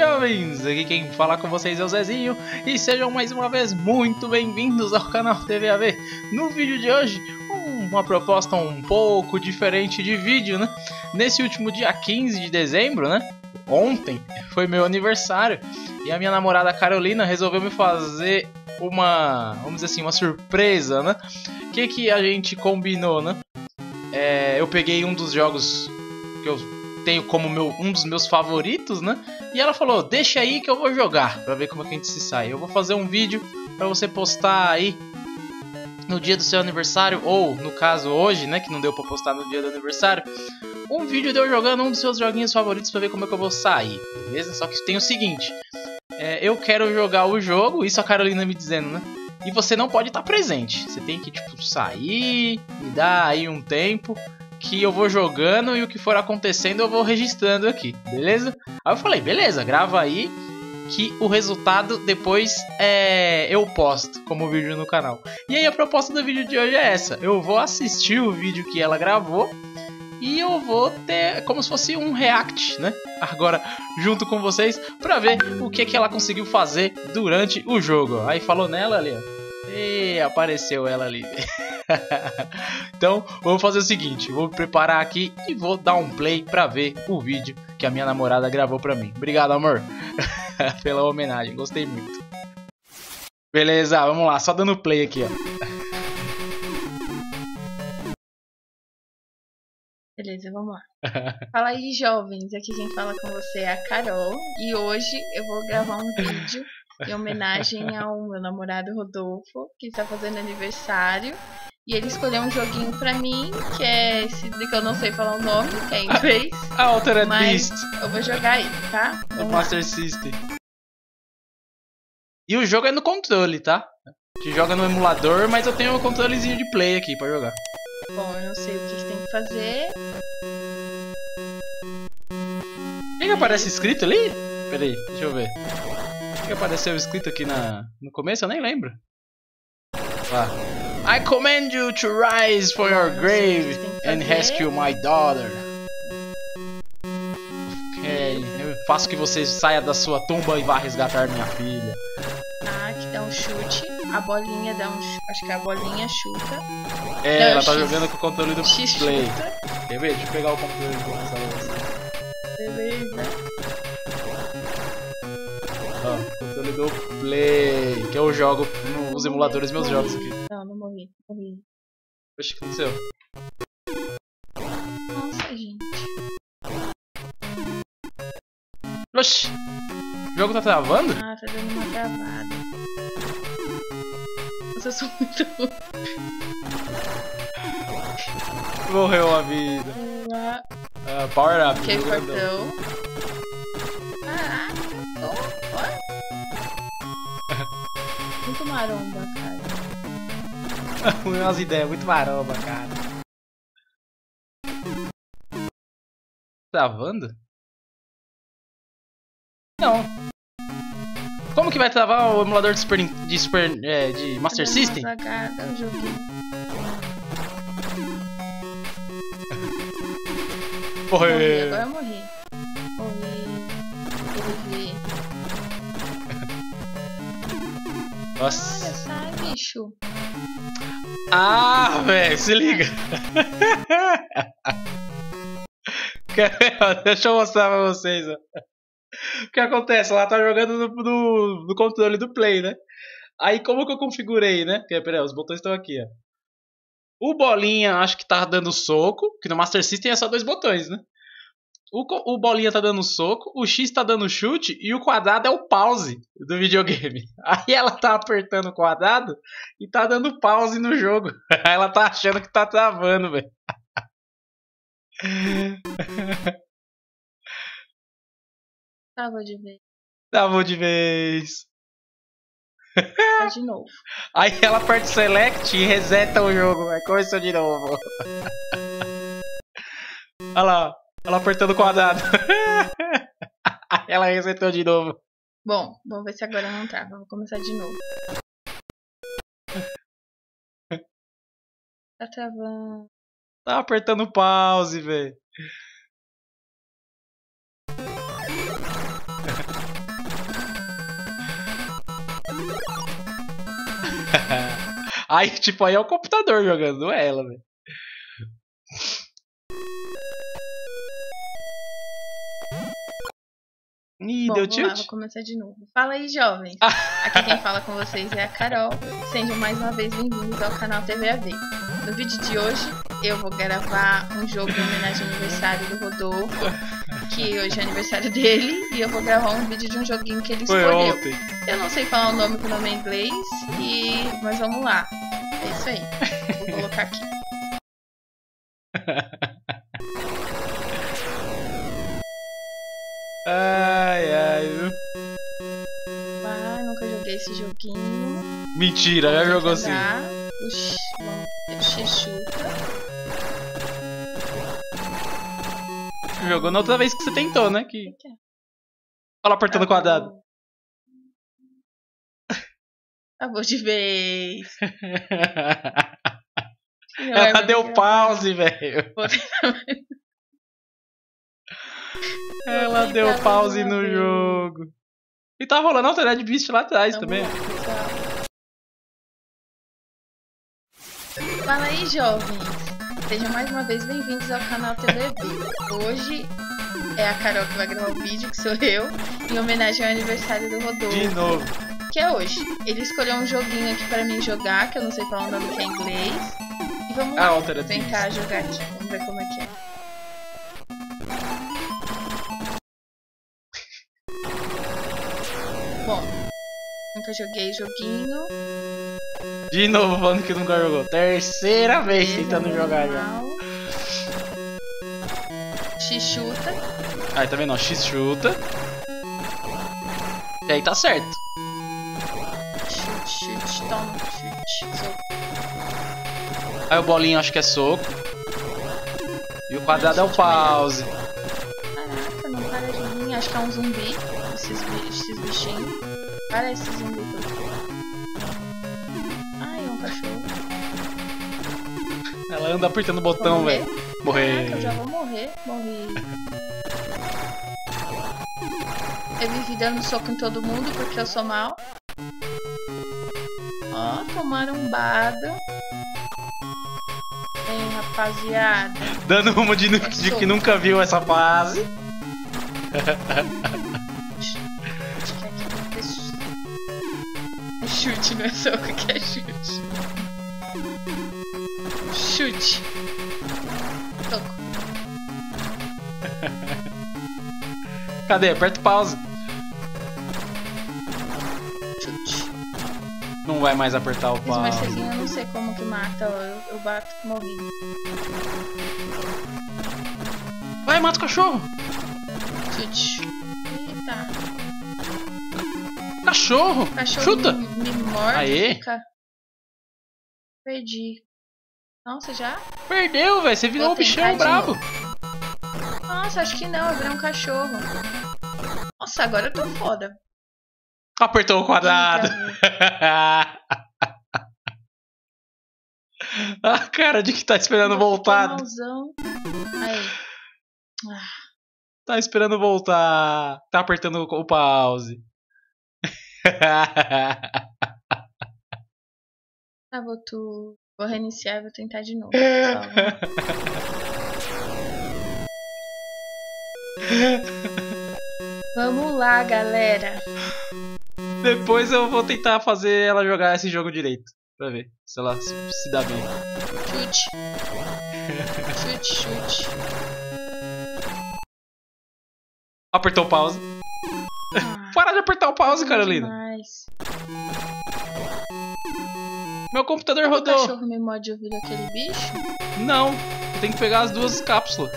jovens! Aqui quem fala com vocês é o Zezinho e sejam mais uma vez muito bem-vindos ao canal TVAV. No vídeo de hoje, uma proposta um pouco diferente de vídeo, né? Nesse último dia 15 de dezembro, né? Ontem foi meu aniversário e a minha namorada Carolina resolveu me fazer uma, vamos dizer assim, uma surpresa, né? O que, que a gente combinou, né? É, eu peguei um dos jogos que eu tenho como meu, um dos meus favoritos, né? E ela falou: Deixa aí que eu vou jogar pra ver como é que a gente se sai. Eu vou fazer um vídeo pra você postar aí no dia do seu aniversário, ou no caso hoje, né? Que não deu pra postar no dia do aniversário. Um vídeo de eu jogando um dos seus joguinhos favoritos pra ver como é que eu vou sair, beleza? Só que tem o seguinte: é, eu quero jogar o jogo, isso a Carolina me dizendo, né? E você não pode estar presente. Você tem que, tipo, sair, me dar aí um tempo que eu vou jogando e o que for acontecendo eu vou registrando aqui, beleza? Aí eu falei, beleza, grava aí que o resultado depois é, eu posto como vídeo no canal. E aí a proposta do vídeo de hoje é essa: eu vou assistir o vídeo que ela gravou e eu vou ter como se fosse um react, né? Agora junto com vocês para ver o que que ela conseguiu fazer durante o jogo. Aí falou nela ali, ó. E apareceu ela ali. então, vamos fazer o seguinte, vou me preparar aqui e vou dar um play pra ver o vídeo que a minha namorada gravou pra mim. Obrigado, amor, pela homenagem, gostei muito. Beleza, vamos lá, só dando play aqui, ó. Beleza, vamos lá. Fala aí, jovens. Aqui quem fala com você é a Carol. E hoje eu vou gravar um vídeo em homenagem ao meu namorado Rodolfo, que está fazendo aniversário. E ele escolheu um joguinho pra mim, que é esse que eu não sei falar o nome, que é em inglês. Altered mas Beast. eu vou jogar ele, tá? Vamos Master lá. System. E o jogo é no controle, tá? A gente joga no emulador, mas eu tenho um controlezinho de play aqui pra jogar. Bom, eu não sei o que, que tem que fazer. O que, que aparece escrito ali? Pera aí, deixa eu ver. O que apareceu escrito aqui na, no começo? Eu nem lembro. I command you to rise for your grave and rescue my daughter. Ok, eu faço que você saia da sua tumba e vá resgatar minha filha. Ah, que dá um chute. A bolinha dá um Acho que a bolinha chuta. É, Não, ela tá X. jogando com o controle do X play. chuta. Quer ver? Deixa eu pegar o controle do console. Beleza. Ó, controle do play. Que eu jogo nos emuladores meus jogos aqui. Não, não morri. Morri. Oxe, o que aconteceu? Nossa, gente. Oxi! O jogo tá travando? Ah, tá dando uma travada. Nossa, eu sou muito. Morreu a vida. Ah, power up. Que jogo maromba, cara. Umas ideias muito maromba, cara. Travando? Não. Como que vai travar o emulador de Super, de, Super, é, de Master Tá System? Zagada, o joguinho. Morri, Morreu. agora eu. Morri. Nossa. sai, bicho. Ah, velho, se liga. Deixa eu mostrar pra vocês, ó. O que acontece? Ela tá jogando no, no- no controle do Play, né? Aí como que eu configurei, né? Pera, pera, os botões estão aqui, ó. O bolinha acho que tá dando soco, que no Master System é só dois botões, né? O, o bolinha tá dando soco, o X tá dando chute e o quadrado é o pause do videogame. Aí ela tá apertando o quadrado e tá dando pause no jogo. Aí ela tá achando que tá travando, velho. Tava de vez. Travou de vez. Tá de novo. Aí ela aperta o select e reseta o jogo. Aí começou de novo. Olha lá. Ela apertando o quadrado. Ela resetou de novo. Bom, vamos ver se agora não trava. Vou começar de novo. Tá travando. Tá apertando pause, velho. aí, tipo, aí é o computador jogando, não é ela, velho. Ih, Bom, deu vamos lá, tilt? vou começar de novo. Fala aí, jovens. Aqui quem fala com vocês é a Carol. Sejam mais uma vez bem-vindos ao canal TV AV. No vídeo de hoje, eu vou gravar um jogo em homenagem ao aniversário do Rodolfo, que hoje é aniversário dele, e eu vou gravar um vídeo de um joguinho que ele Foi escolheu. ontem. Eu não sei falar o nome com o nome em inglês, e... mas vamos lá. É isso aí. Vou colocar aqui. Ai, ai. Ah, nunca joguei esse joguinho. Mentira, já jogou assim. jogar O X, bom, o X-Chuta. Jogou na outra vez que você tentou, né? Que... O que é? Fala apertando o quadrado. Acabou de vez. Ela deu pause, velho. Ela tentar deu pause no jogo. E tá rolando Altered Beast lá atrás Vamos também. lá. Fala aí, jovens. Sejam mais uma vez bem-vindos ao canal TVB. Hoje é a Carol que vai gravar o vídeo, que sou eu, em homenagem ao aniversário do De Rodolfo, novo. que é hoje. Ele escolheu um joguinho aqui pra mim jogar, que eu não sei falar o nome que é em inglês. E vamos Ah, lá, cá jogar aqui. Vamos ver como é que é. Nunca joguei joguinho. De novo falando que nunca jogou. Terceira vez tentando jogar já. normal. X-chuta. Aí tá vendo? ó, X chuta. E aí tá certo. Chute, chute, toma, chute. Soco. Aí o bolinho acho que é soco. E o quadrado é o pause. Caraca, não para de vir. Acho que é um zumbi. Esses, bi- esses bichinhos. Zumbi. por anda apertando o botão, morrer? velho. Caraca, Morrer. eu já vou morrer. Morri. Eu vivi dando soco em todo mundo porque eu sou mal. Ó, tomaram um bado. Hein, rapaziada. Dando uma de, nu- de que nunca viu essa fase. Acho que aqui não. É chute, não é soco que é chute. Chute. Soco. Cadê? Aperta o pause. Chute. Não vai mais apertar o pause. morceguinho eu não sei como que mata. Eu, eu bato morri. Vai, mata o cachorro. Chute. Eita. Cachorro. Cachorro Chuta. Me, me morde. Aê. Fica... Perdi. Nossa, já? Perdeu, velho. Você virou o bichão brabo. Nossa, acho que não. Eu virei um cachorro. Nossa, agora eu tô foda. Apertou o quadrado. A cara de que tá esperando Ficou voltar. Ah, Tá esperando voltar. Tá apertando o pause. ah, vou, tu... vou reiniciar e vou tentar de novo. Vamos lá, galera. Depois eu vou tentar fazer ela jogar esse jogo direito. Pra ver se ela se, se dá bem. Chute. Chute, chute. Apertou o pause. Ah, Para de apertar o pause, Carolina. demais. Meu computador O rodou. cachorro me morde o ouvido aquele bicho? Não, tem que pegar as duas cápsulas.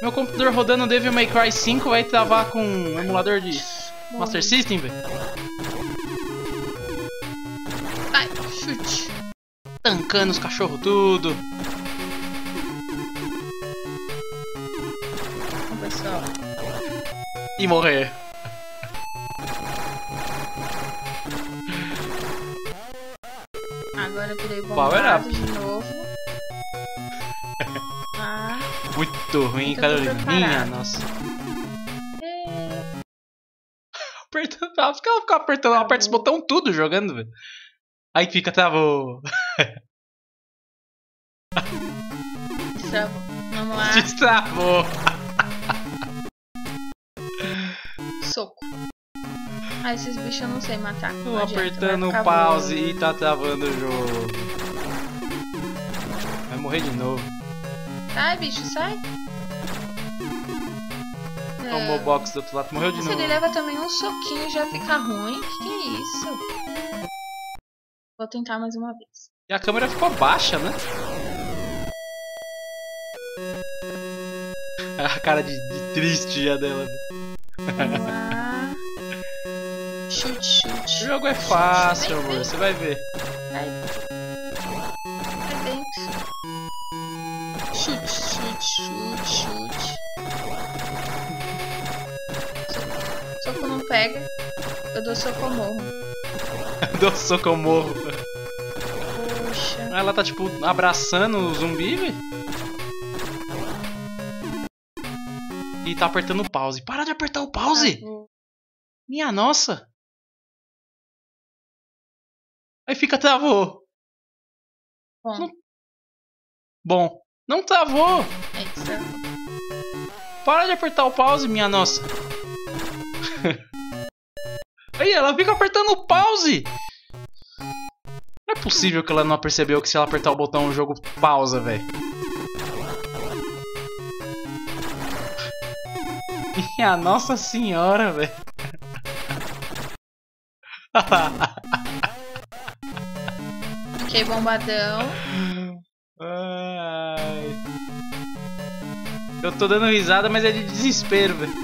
Meu computador rodando Devil May Cry 5 vai travar com um emulador de Master Morri. System, velho. Ai, chute. Tancando os cachorros tudo. Bom, pessoal. E morrer. Agora eu virei Power bombado up. de novo. Ah, Muito ruim, Carolina. nossa. é. Apertando. Por que ela fica apertando? Ela aperta esse Travou. botão tudo jogando, velho. Aí fica, travou. Destravou. Vamos lá. Destravou. Ah, esses bichos eu não sei matar. Tô Não adianta, apertando o pause voando. e tá travando o jogo. Vai morrer de novo. Sai, bicho, sai. Tomou box do outro lado, morreu de Se novo. ele leva também um soquinho já fica ruim. Que que é isso? Vou tentar mais uma vez. E a câmera ficou baixa, né? A cara de, de triste já dela. Vamos lá. Chute, O chute. jogo é fácil, amor. Você vai ver. Vai. Vai dentro. Chute, chute, chute, chute. Soco- não pega. Eu dou soco eu morro. Dou soco, morro. Puxa. Ela tá, tipo, abraçando o zumbi, velho. E tá apertando o pause. Para de apertar o pause! Travou. Minha nossa! Aí fica travou. Bom, Bom, não travou! é isso. Para de apertar o pause, minha nossa! Aí ela fica apertando o pause! Não é possível que ela não percebeu que se ela apertar o botão o jogo pausa, velho. Minha nossa senhora, velho. Fiquei bombadão. Ai. Eu tô dando risada, mas é de desespero, velho.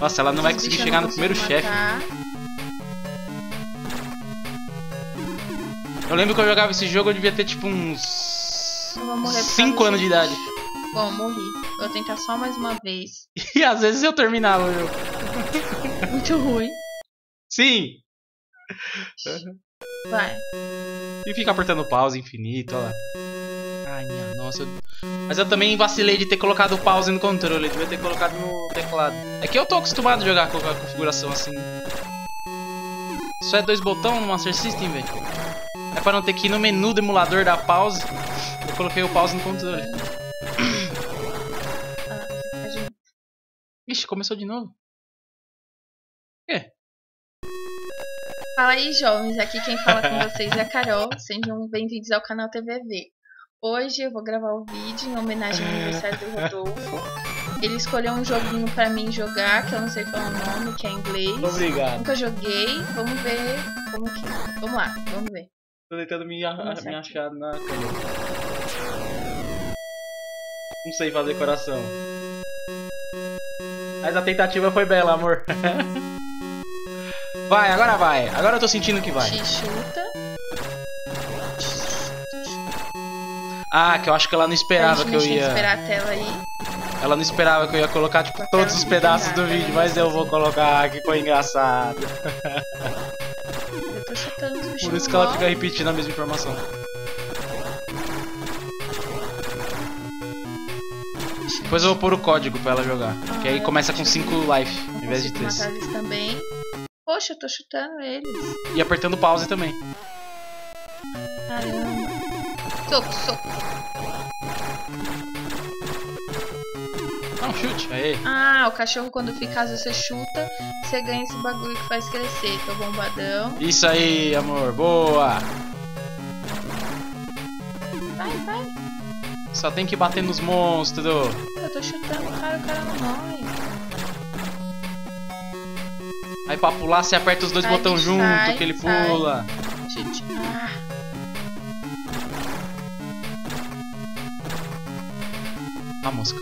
Nossa, ela não vai conseguir eu chegar no primeiro chefe. Eu lembro que eu jogava esse jogo, eu devia ter tipo uns. Eu vou morrer por 5 causa anos de idade. Bom, morri. Vou tentar só mais uma vez. E às vezes eu terminava o jogo. Muito ruim. Sim! Vai. E fica apertando pause infinito, olha lá. Ai, minha nossa. eu- Mas eu também vacilei de ter colocado o pause no controle, eu devia ter colocado no teclado. É que eu tô acostumado a jogar com a configuração assim. Só é dois botões no Master System, velho. É pra não ter que ir no menu do emulador da pause. Eu coloquei o pause no controle. Ah, Ixi, começou de novo. Fala aí, jovens. Aqui quem fala com vocês é a Carol. Sejam bem-vindos ao canal TVV. Hoje eu vou gravar o vídeo em homenagem ao aniversário do Rodolfo. Ele escolheu um joguinho pra mim jogar, que eu não sei qual é o nome, que é em inglês. Obrigado. Nunca joguei. Vamos ver como que. Vamos lá, vamos ver. Tô tentando me, me achar na câmera. Não sei fazer coração. Mas a tentativa foi bela, amor. Vai, agora vai. Agora eu tô sentindo que vai. Te chuta. Ah, que eu acho que ela não esperava que eu ia. esperar a tela aí. Ela não esperava que eu ia colocar, tipo, todos os pedaços do vídeo, né? mas eu vou colocar, que foi engraçado. Eu tô chutando os Por isso que ela fica repetindo a mesma informação. Depois eu vou pôr o código pra ela jogar. Que aí Ah, começa com deixa eu 5 life, ao invés de consigo 3. matar eles também. Poxa, eu tô chutando eles. E apertando pause também. Caramba. Soco, soco. Não, chute. Aê. Ah, o cachorro quando fica azul você chuta, você ganha esse bagulho que faz crescer. Tô bombadão. Isso aí, amor. Boa. Vai, vai. Só tem que bater nos monstros. Eu tô chutando o cara, o cara não morre. Aí pra pular, você aperta os dois Sai, botões junto, sai, que ele sai. pula. Chute. Ah, A mosca.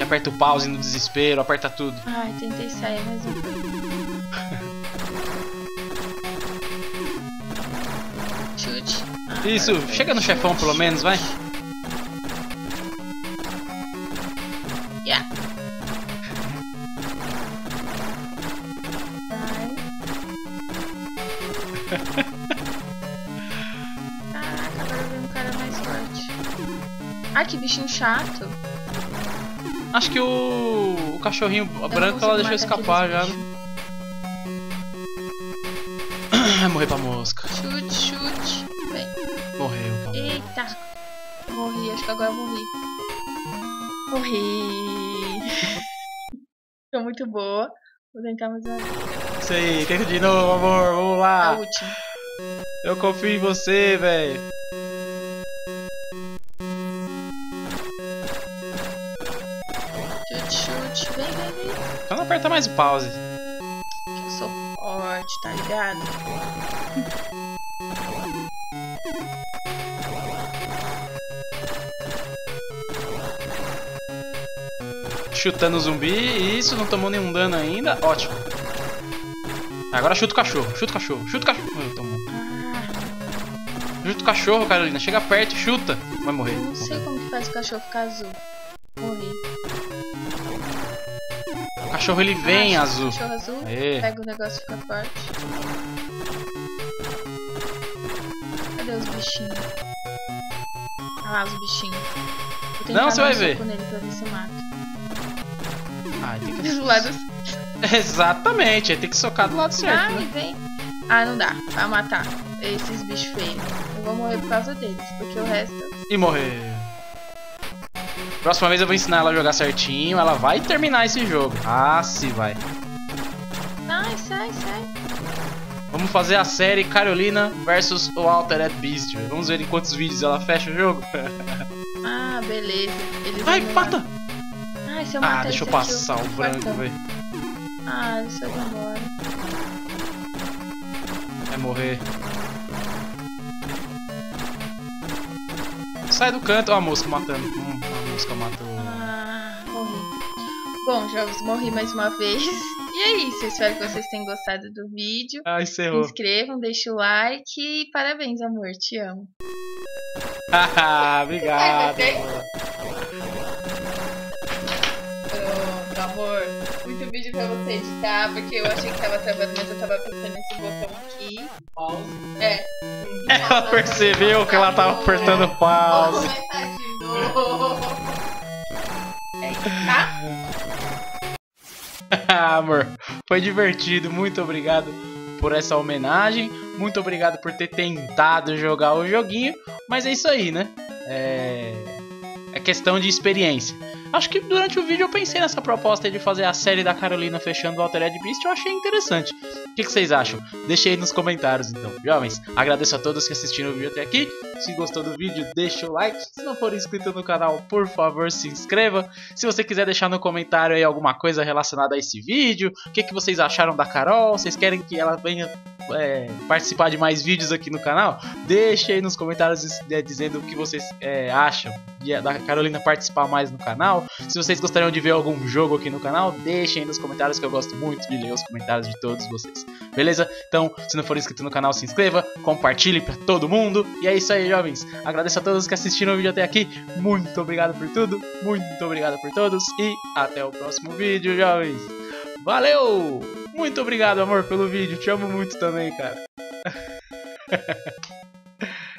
E aperta o pause no desespero, aperta tudo. ai, tentei sair, mas. Chute. Ah, Isso, foi. chega no chefão pelo menos, vai. Ai, que bichinho chato. Acho que o, o cachorrinho branco ela deixou escapar já. Vai morrer pra mosca. Chute, chute. Morreu. Pra Eita. Morri, acho que agora eu morri. Morri. Tô muito boa. Vou tentar mais uma vez. Isso aí, tenta de novo, amor. Vamos lá. A última. Eu confio em você, velho. Não aperta mais o pause. Eu sou forte, tá ligado? Chutando o zumbi. Isso, não tomou nenhum dano ainda. Ótimo. Agora chuta o cachorro. Chuta o cachorro. Chuta o cachorro. Tomou. Chuta o cachorro, Carolina. Chega perto e chuta. Vai morrer. Eu não sei como que faz o cachorro ficar azul. Morri. O cachorro ele vem Ah, azul. Cachorro azul. Aê. Pega o negócio e fica forte. Cadê os bichinhos? Ah lá, os bichinhos. Não, você vai ver. nele pra ver se mata. Ai, tem que... Do lado Exatamente, aí tem que socar do lado certo, Ai, né? vem. Ah, não dá. Pra matar esses bichos feios. Eu vou morrer por causa deles, porque o resto. E morrer. Próxima vez eu vou ensinar ela a jogar certinho. Ela vai terminar esse jogo. Ah, se vai. Ai, sai, sai. Vamos fazer a série Carolina versus o Altered Beast. Vamos ver em quantos vídeos ela fecha o jogo. Ah, beleza. Eles Vai, matar. Ai, se eu matar Ah, deixa eu passar o branco, velho. Ah, ele só demora. Vai morrer. Sai do canto. Ó, a mosca matando. Hum, mosca matou. Ah, morri. Bom, jogos, morri mais uma vez. E é isso, espero que vocês tenham gostado do vídeo. Ah, Se inscrevam, deixem o like e parabéns, amor, te amo. Haha, Obrigado. Ai, amor. Pronto, amor. Muito vídeo pra você editar, porque eu achei que tava travando, mas eu tava apertando esse botão aqui. Pause. É. Ela percebeu que ela tava apertando Vou pause. começar de novo. Tá? Ah, amor, foi divertido. Muito obrigado por essa homenagem. Muito obrigado por ter tentado jogar o joguinho. Mas é isso aí, né? É, é questão de experiência. Acho que durante o vídeo eu pensei nessa proposta de fazer a série da Carolina fechando o Altered Beast. Eu achei interessante. O que, que vocês acham? Deixe aí nos comentários então. Jovens, agradeço a todos que assistiram o vídeo até aqui. Se gostou do vídeo, deixa o like. Se não for inscrito no canal, por favor, se inscreva. Se você quiser deixar no comentário aí alguma coisa relacionada a esse vídeo, o que, que vocês acharam da Carol, vocês querem que ela venha é, participar de mais vídeos aqui no canal, deixe aí nos comentários é, dizendo o que vocês é, acham da Carolina participar mais no canal. Se vocês gostariam de ver algum jogo aqui no canal, deixem aí nos comentários que eu gosto muito de ler os comentários de todos vocês. Beleza? Então, se não for inscrito no canal, se inscreva, compartilhe pra todo mundo. E é isso aí, jovens. Agradeço a todos que assistiram o vídeo até aqui. Muito obrigado por tudo. Muito obrigado por todos. E até o próximo vídeo, jovens. Valeu! Muito obrigado, amor, pelo vídeo. Te amo muito também, cara.